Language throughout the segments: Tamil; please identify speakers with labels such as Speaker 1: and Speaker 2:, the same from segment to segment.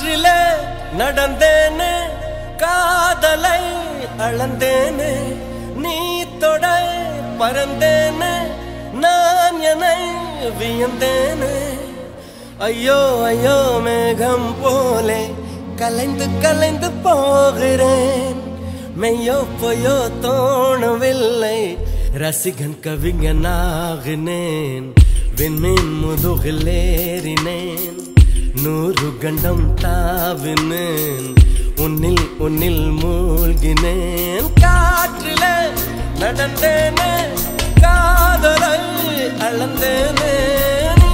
Speaker 1: காற்றில நடந்தேனே காதலை அளந்தேனே நீ தொட பறந்தேனே நான் என்னை வியந்தேனே. ஐயோ ஐயோ மேகம் போலே கலைந்து கலைந்து போகிறேன். மெய்யோ பொய்யோ தோணவில்லை ரசிகன் கவிஞனாகினேன். விண்மீன் முதுகிலேறினேன் ஏறினேன் நூறு கண்டம் தாவினேன். உன்னில் உன்னில் மூழ்கினேன். காற்றிலே நடந்தேனே காதலை அளந்தேனே. நீ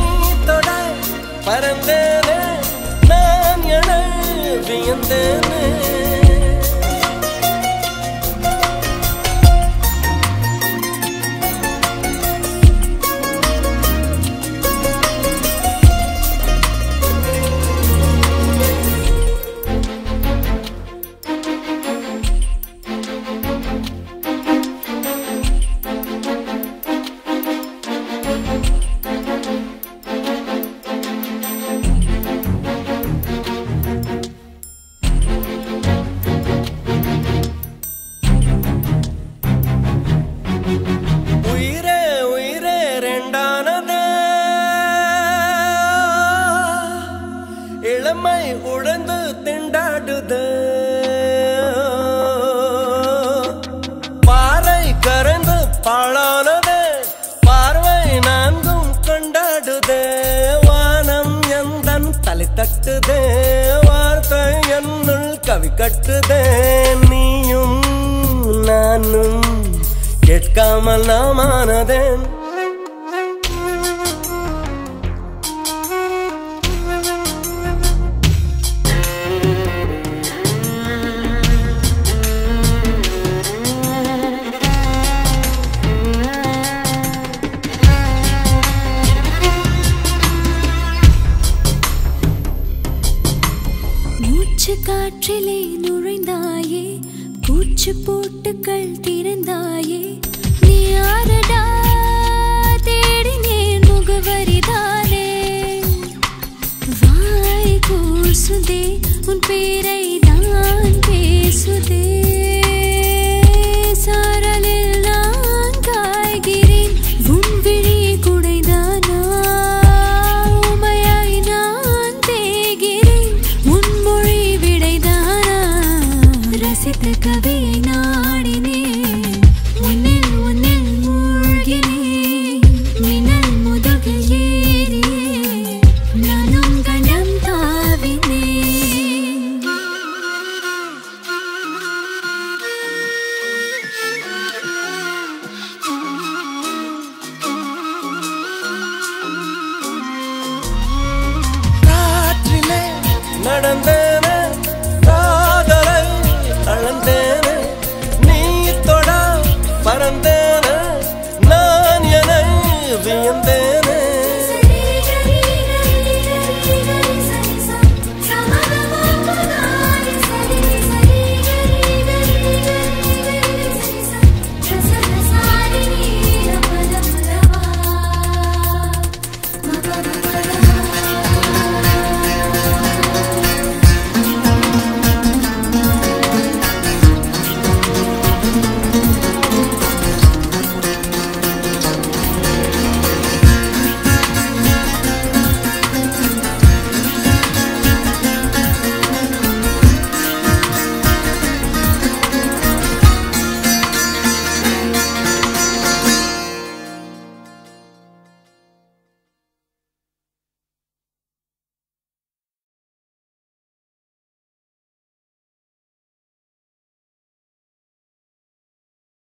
Speaker 1: കാലി തട്ടുതേ വാർത്ത എന്നുൾ കവി കട്ടുതേ നീയും നാനും കേൾക്കാമല്ല
Speaker 2: മാനതേൻ காற்றிலே நுழைந்தாயே பூச்சு போட்டுக்கள் திறந்தாயே. நீ யாரடா? தேடினேன் முகவரிதானே. வாய் கூசுதே உன் பேரை தான் பேசுதே. ரசித்த கவியை
Speaker 1: நாடினே